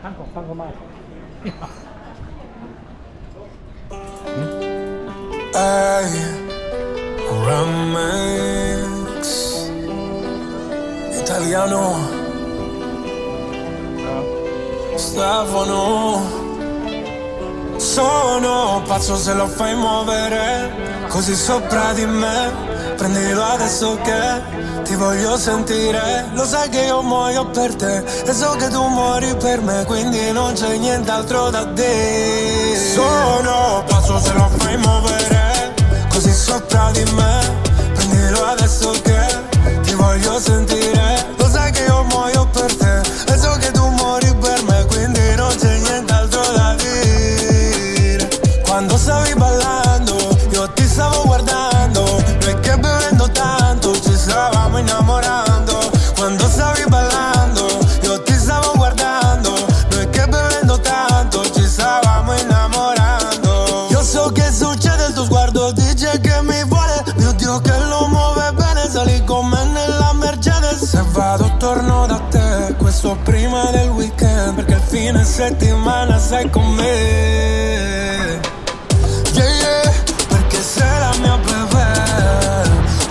Franco, Franco male. I romanx italiano. Slavono sono pazzo se lo fai muovere così sopra di me. Prendilo adesso che ti voglio sentire. Lo sai che io muoio per te E so che tu muori per me Quindi non c'è nient'altro da dire. Sono pazzo se lo fai muovere Perché fine settimana sei con me Yeah, yeah, perché sei la mia bebè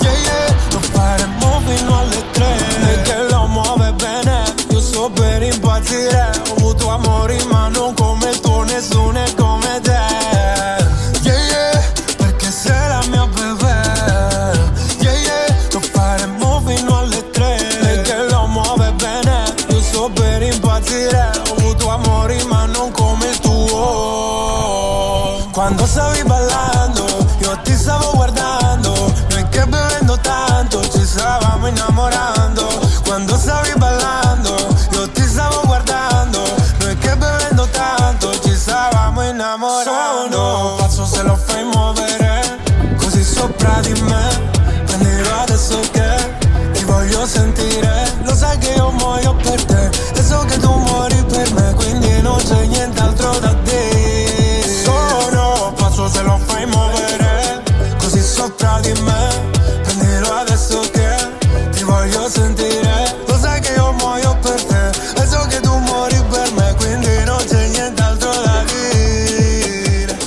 Yeah, yeah, lo faremo fino alle tre che lo muove bene Io sto per impazzire Ho avuto amori ma non come il tuo Nessuno è Yeah, yeah, perché la mia bebè Yeah, yeah, lo faremo fino alle tre che lo muove bene Io sto per impazzire amori ma non come il tuo. Quando stavi ballando Io ti stavo guardando. Noi che bevendo tanto Ci stavamo innamorando. Quando stavi ballando Io ti stavo guardando. Noi che bevendo tanto Ci stavamo innamorando. Sono pazzo se lo fai muovere Così sopra di me Sentire Lo sai che io muoio per te E so che tu muori per me Quindi non c'è nient'altro da dire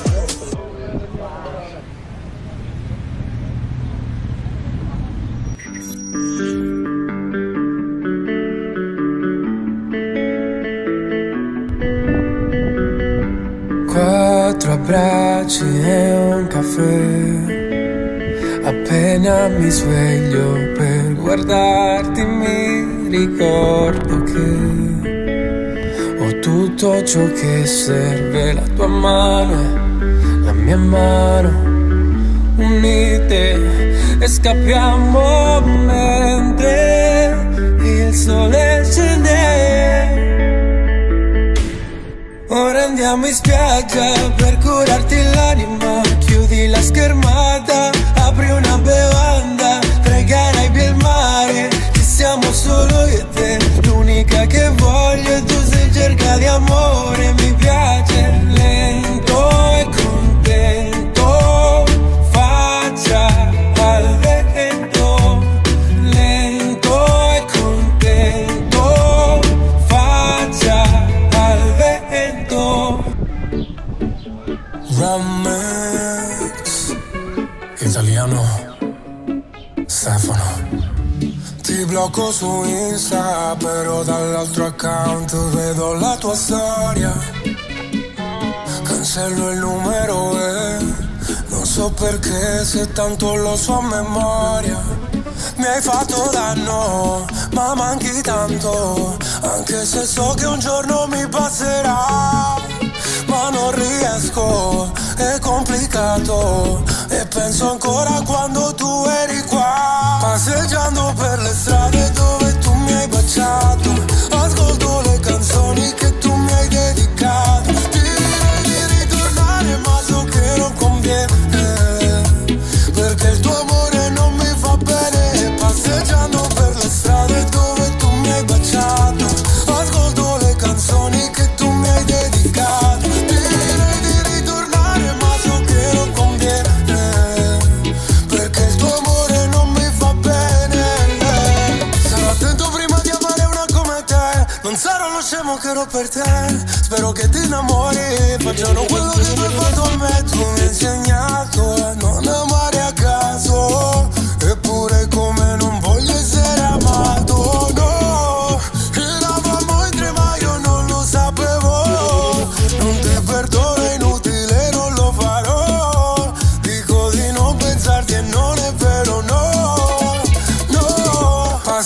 Quattro abbracci e un caffè. Appena mi sveglio per guardarti mi ricordo che ho tutto ciò che serve, la tua mano e la mia mano unite e scappiamo mentre Ti blocco su Insta Però dall'altro account vedo la tua storia. Cancello il numero e Non so perché se tanto lo so a memoria. Mi hai fatto danno ma manchi tanto. Anche se so che un giorno mi passerà ma non riesco, è complicato. E penso ancora quando tu amo, che ero per te Spero che ti innamori. Facciano quello che tu hai fatto a me Tu mi hai insegnato a non amare a caso. Eppure come non voglio essere amato No, eravamo in tre ma io non lo sapevo. Non ti perdono, è inutile, non lo farò. Dico di non pensarti e non è vero, no. No, ma